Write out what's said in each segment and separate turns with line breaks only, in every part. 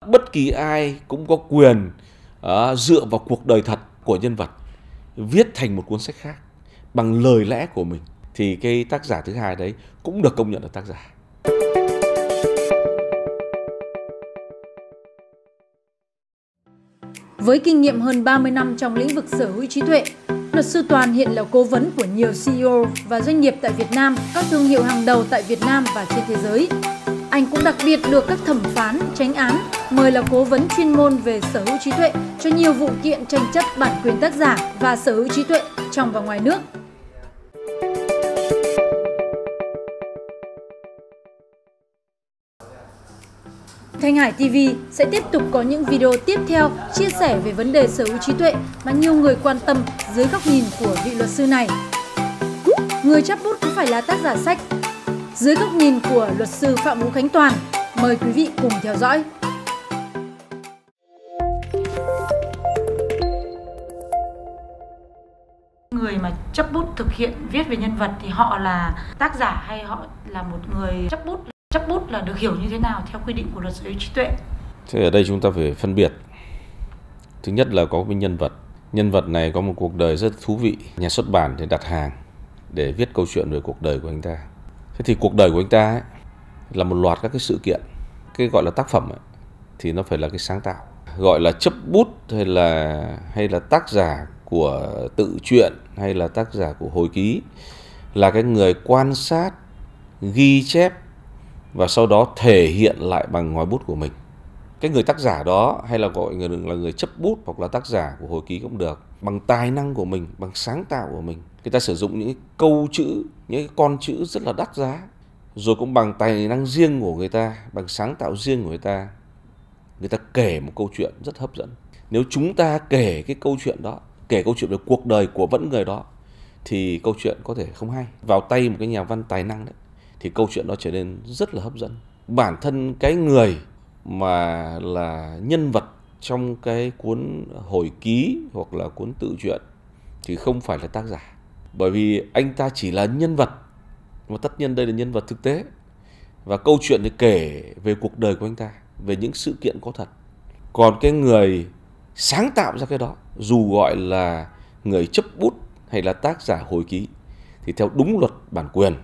bất kỳ ai cũng có quyền uh, dựa vào cuộc đời thật của nhân vật viết thành một cuốn sách khác bằng lời lẽ của mình thì cái tác giả thứ hai đấy cũng được công nhận là tác giả
Với kinh nghiệm hơn 30 năm trong lĩnh vực sở hữu trí tuệ, luật sư Toàn hiện là cố vấn của nhiều CEO và doanh nghiệp tại Việt Nam, các thương hiệu hàng đầu tại Việt Nam và trên thế giới. Anh cũng đặc biệt được các thẩm phán, tránh án mời là cố vấn chuyên môn về sở hữu trí tuệ cho nhiều vụ kiện tranh chấp bản quyền tác giả và sở hữu trí tuệ trong và ngoài nước. Thanh Hải TV sẽ tiếp tục có những video tiếp theo chia sẻ về vấn đề sở hữu trí tuệ mà nhiều người quan tâm dưới góc nhìn của vị luật sư này. Người chấp bút có phải là tác giả sách? Dưới góc nhìn của luật sư Phạm Vũ Khánh Toàn, mời quý vị cùng theo dõi.
người mà chấp bút thực hiện viết về nhân vật thì họ là tác giả hay họ là một người chấp bút? Chấp bút là được hiểu như thế nào theo quy định của luật sở hữu trí tuệ?
Thế ở đây chúng ta phải phân biệt. Thứ nhất là có một nhân vật. Nhân vật này có một cuộc đời rất thú vị. Nhà xuất bản thì đặt hàng để viết câu chuyện về cuộc đời của anh ta thế thì cuộc đời của anh ta ấy, là một loạt các cái sự kiện cái gọi là tác phẩm ấy, thì nó phải là cái sáng tạo. Gọi là chấp bút hay là hay là tác giả của tự truyện hay là tác giả của hồi ký là cái người quan sát ghi chép và sau đó thể hiện lại bằng ngòi bút của mình. Cái người tác giả đó hay là gọi người là người chấp bút hoặc là tác giả của hồi ký cũng được bằng tài năng của mình bằng sáng tạo của mình người ta sử dụng những câu chữ, những con chữ rất là đắt giá, rồi cũng bằng tài năng riêng của người ta, bằng sáng tạo riêng của người ta. Người ta kể một câu chuyện rất hấp dẫn. Nếu chúng ta kể cái câu chuyện đó, kể câu chuyện về cuộc đời của vẫn người đó, thì câu chuyện có thể không hay. Vào tay một cái nhà văn tài năng đấy, thì câu chuyện đó trở nên rất là hấp dẫn. Bản thân cái người mà là nhân vật trong cái cuốn hồi ký hoặc là cuốn tự truyện thì không phải là tác giả bởi vì anh ta chỉ là nhân vật mà tất nhiên đây là nhân vật thực tế. Và câu chuyện thì kể về cuộc đời của anh ta về những sự kiện có thật. Còn cái người sáng tạo ra cái đó dù gọi là người chấp bút hay là tác giả hồi ký thì theo đúng luật bản quyền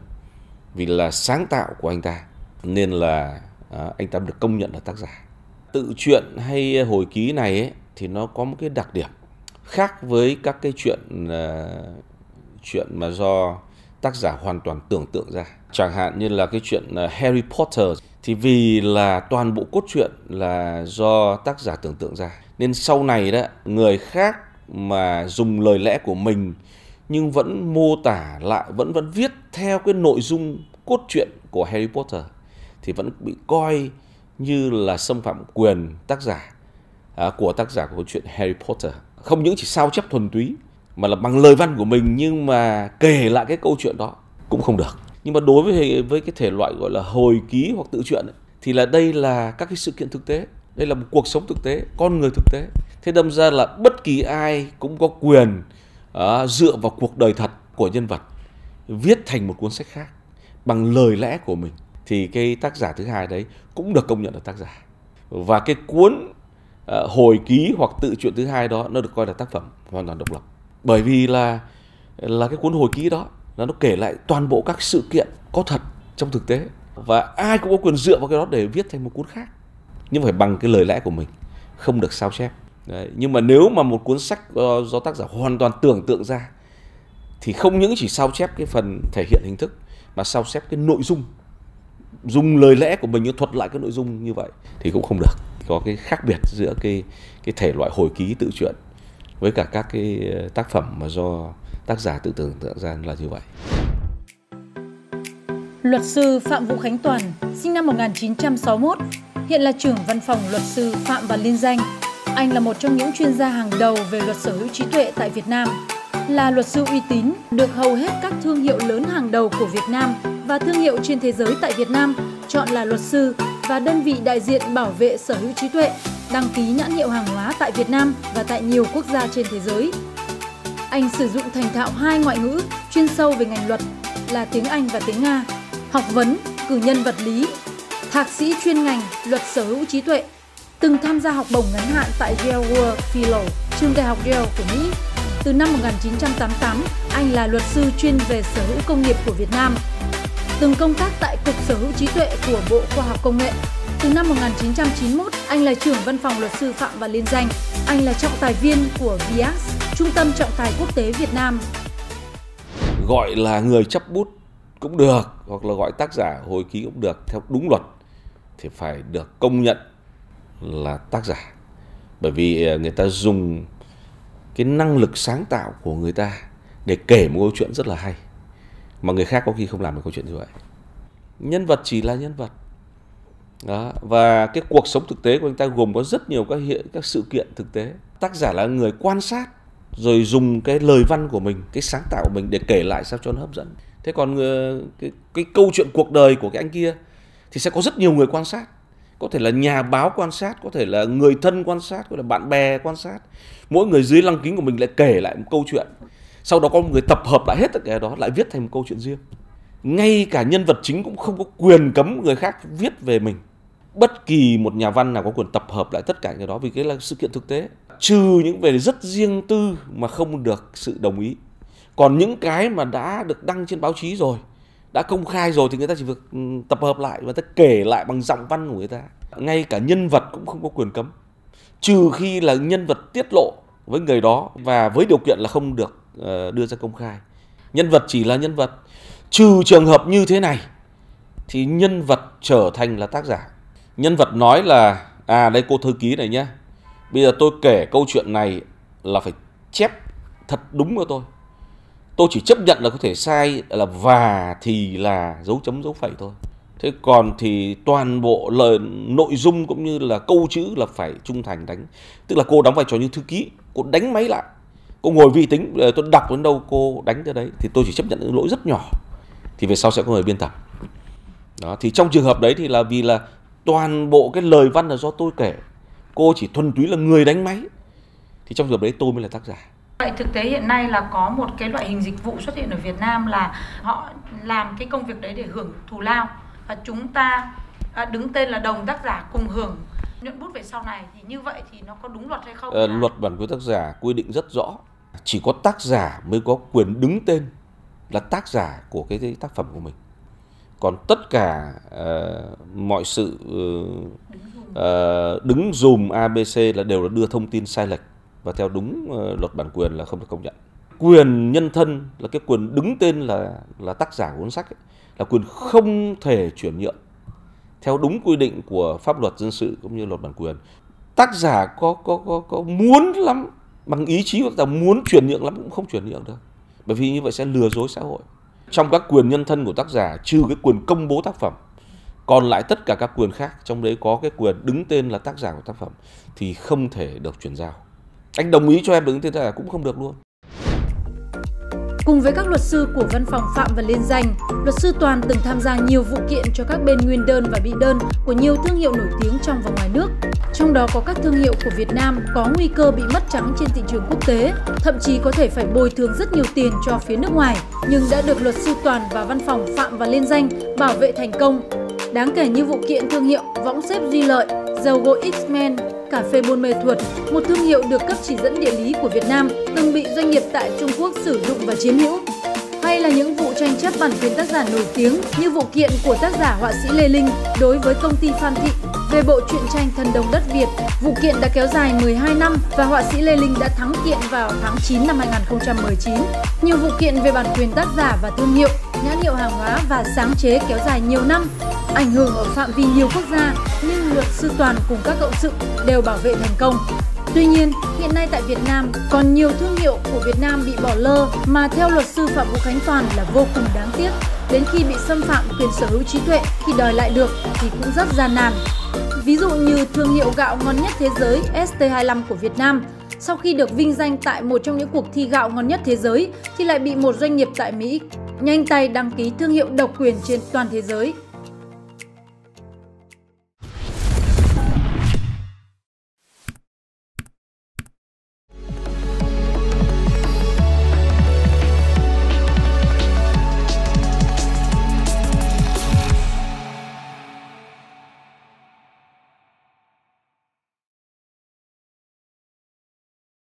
vì là sáng tạo của anh ta nên là à, anh ta được công nhận là tác giả. Tự truyện hay hồi ký này ấy, thì nó có một cái đặc điểm khác với các cái chuyện à, chuyện mà do tác giả hoàn toàn tưởng tượng ra. Chẳng hạn như là cái chuyện ờ, Harry Potter thì vì là toàn bộ cốt truyện là do tác giả tưởng tượng ra. Nên sau này đó người khác mà dùng lời lẽ của mình nhưng vẫn mô tả lại vẫn vẫn viết theo cái nội dung cốt truyện của Harry Potter thì vẫn bị coi như là xâm phạm quyền tác giả à, của tác giả của câu chuyện Harry Potter. Không những chỉ sao chép thuần túy mà là bằng lời văn của mình nhưng mà kể lại cái câu chuyện đó cũng không được. Nhưng mà đối với với cái thể loại gọi là hồi ký hoặc tự truyện ấy, thì là đây là các cái sự kiện thực tế. Đây là một cuộc sống thực tế con người thực tế. Thế đâm ra là bất kỳ ai cũng có quyền uh, dựa vào cuộc đời thật của nhân vật viết thành một cuốn sách khác bằng lời lẽ của mình. Thì cái tác giả thứ hai đấy cũng được công nhận là tác giả. Và cái cuốn uh, hồi ký hoặc tự truyện thứ hai đó nó được coi là tác phẩm hoàn toàn độc lập bởi vì là là cái cuốn hồi ký đó là nó kể lại toàn bộ các sự kiện có thật trong thực tế. Và ai cũng có quyền dựa vào cái đó để viết thành một cuốn khác. Nhưng phải bằng cái lời lẽ của mình không được sao chép. Đấy. nhưng mà nếu mà một cuốn sách do, do tác giả hoàn toàn tưởng tượng ra thì không những chỉ sao chép cái phần thể hiện hình thức mà sao chép cái nội dung. Dùng lời lẽ của mình như thuật lại cái nội dung như vậy thì cũng không được. Có cái khác biệt giữa cái cái thể loại hồi ký tự truyện với cả các cái ờ, tác phẩm mà do tác giả tự tưởng tượng ra là như vậy.
Luật sư Phạm Vũ Khánh Toàn, sinh năm 1961, hiện là trưởng văn phòng luật sư Phạm và Liên danh. Anh là một trong những chuyên gia hàng đầu về luật sở hữu trí tuệ tại Việt Nam. Là luật sư uy tín, được hầu hết các thương hiệu lớn hàng đầu của Việt Nam và thương hiệu trên thế giới tại Việt Nam chọn là luật sư và đơn vị đại diện bảo vệ sở hữu trí tuệ, đăng ký nhãn hiệu hàng hóa tại Việt Nam và tại nhiều quốc gia trên thế giới. Anh sử dụng thành thạo hai ngoại ngữ chuyên sâu về ngành luật là tiếng Anh và tiếng Nga, học vấn, cử nhân vật lý, thạc sĩ chuyên ngành luật sở hữu trí tuệ. từng tham gia học bổng ngắn hạn tại Yale World Fellow, trường đại học Yale của Mỹ. Từ năm 1988, anh là luật sư chuyên về sở hữu công nghiệp của Việt Nam. Từng công tác tại Cục Sở hữu trí tuệ của Bộ Khoa học Công nghệ. Từ năm 1991, anh là trưởng văn phòng luật sư phạm và liên danh. Anh là trọng tài viên của VIAS, Trung tâm Trọng tài Quốc tế Việt Nam.
Gọi là người chấp bút cũng được, hoặc là gọi tác giả hồi ký cũng được, theo đúng luật thì phải được công nhận là tác giả bởi vì à, người ta dùng cái năng lực sáng tạo của người ta để kể một câu chuyện rất là hay mà người khác có khi không làm được câu chuyện như vậy nhân vật chỉ là nhân vật đó và cái cuộc sống thực tế của anh ta gồm có rất nhiều các hiện các sự kiện thực tế. Tác giả là người quan sát rồi dùng cái lời văn của mình cái sáng tạo của mình để kể lại sao cho nó hấp dẫn. Thế còn ờ, cái, cái câu chuyện cuộc đời của cái anh kia thì sẽ có rất nhiều người quan sát. Có thể là nhà báo quan sát có thể là người thân quan sát có thể là bạn bè quan sát. Mỗi người dưới lăng kính của mình lại kể lại một câu chuyện. Sau đó có một người tập hợp lại hết tất cả đó lại viết thành một câu chuyện riêng. Ngay cả nhân vật chính cũng không có quyền cấm người khác viết về mình bất kỳ một nhà văn nào có quyền tập hợp lại tất cả cái đó vì cái là sự kiện thực tế. Trừ những về rất riêng tư mà không được sự đồng ý. Còn những cái mà đã được đăng trên báo chí rồi, đã công khai rồi thì người ta chỉ việc ừ, tập hợp lại và ta kể lại bằng giọng văn của người ta. Ngay cả nhân vật cũng không có quyền cấm. Trừ khi là nhân vật tiết lộ với người đó và với điều kiện là không được ờ, đưa ra công khai. Nhân vật chỉ là nhân vật. Trừ trường hợp như thế này thì nhân vật trở thành là tác giả nhân vật nói là à đây cô thư ký này nhé bây giờ tôi kể câu chuyện này là phải chép thật đúng của tôi. Tôi chỉ chấp nhận là có thể sai, là và thì là dấu chấm dấu phẩy thôi. Thế còn thì toàn bộ lời, nội dung cũng như là câu chữ là phải trung thành đánh. Tức là cô đóng vai trò như thư ký, cô đánh máy lại. Cô ngồi vi tính ờ, tôi đọc đến đâu cô đánh tới đấy. Thì tôi chỉ chấp nhận những lỗi rất nhỏ. Thì về sau sẽ có người biên tập. Đó, thì trong trường hợp đấy thì là vì là toàn bộ cái lời văn là do tôi kể. Cô chỉ thuần túy là người đánh máy. Thì trong trường hợp đấy tôi mới là tác giả.
Vậy thực tế hiện nay là có một cái loại hình dịch vụ xuất hiện ở Việt Nam là họ làm cái công việc đấy để hưởng thù lao. Và chúng ta à, đứng tên là đồng tác giả cùng hưởng nhuận bút về sau này. Thì như vậy thì nó có đúng luật hay không?
Ờ, luật bản quyền tác giả quy định rất rõ. Chỉ có tác giả mới có quyền đứng tên là tác giả của cái, cái tác phẩm của mình còn tất cả uh, mọi sự uh, đứng dùm abc là đều là đưa thông tin sai lệch. Và theo đúng uh, luật bản quyền là không được công nhận. Quyền nhân thân là cái quyền đứng tên là là tác giả của cuốn sách ấy, là quyền không thể chuyển nhượng theo đúng quy định của pháp luật dân sự cũng như luật bản quyền. Tác giả có có có có muốn lắm bằng ý chí của tác giả muốn chuyển nhượng lắm cũng không chuyển nhượng được. Bởi vì như vậy sẽ lừa dối xã hội trong các quyền nhân thân của tác giả trừ cái quyền công bố tác phẩm còn lại tất cả các quyền khác trong đấy có cái quyền đứng tên là tác giả của tác phẩm thì không thể được chuyển giao anh đồng ý cho em đứng tên tác giả cũng không được luôn
Cùng với các luật sư của văn phòng Phạm và Liên danh, luật sư Toàn từng tham gia nhiều vụ kiện cho các bên nguyên đơn và bị đơn của nhiều thương hiệu nổi tiếng trong và ngoài nước. Trong đó có các thương hiệu của Việt Nam có nguy cơ bị mất trắng trên thị trường quốc tế, thậm chí có thể phải bồi thường rất nhiều tiền cho phía nước ngoài, nhưng đã được luật sư Toàn và văn phòng Phạm và Liên danh bảo vệ thành công. Đáng kể như vụ kiện thương hiệu võng xếp Duy Lợi, dầu gội X-Men, cà phê Buôn Mê Thuột, một thương hiệu được cấp chỉ dẫn địa lý của Việt Nam, từng bị doanh nghiệp tại Trung Quốc sử dụng và chiếm hữu. Hay là những vụ tranh chấp bản quyền tác giả nổi tiếng như vụ kiện của tác giả họa sĩ Lê Linh đối với công ty Phan Thị về bộ truyện tranh Thần Đồng Đất Việt. Vụ kiện đã kéo dài 12 năm và họa sĩ Lê Linh đã thắng kiện vào tháng 9 năm 2019. Nhiều vụ kiện về bản quyền tác giả và thương hiệu, nhãn hiệu hàng hóa và sáng chế kéo dài nhiều năm, ảnh hưởng ở phạm vi nhiều quốc gia nhưng luật sư Toàn cùng các cộng sự đều bảo vệ thành công. Tuy nhiên, hiện nay tại Việt Nam còn nhiều thương hiệu của Việt Nam bị bỏ lơ mà theo luật sư Phạm Vũ Khánh Toàn là vô cùng đáng tiếc. Đến khi bị xâm phạm quyền sở hữu trí tuệ thì đòi lại được thì cũng rất gian nan. Ví dụ như thương hiệu gạo ngon nhất thế giới ST25 của Việt Nam, sau khi được vinh danh tại một trong những cuộc thi gạo ngon nhất thế giới thì lại bị một doanh nghiệp tại Mỹ nhanh tay đăng ký thương hiệu độc quyền trên toàn thế giới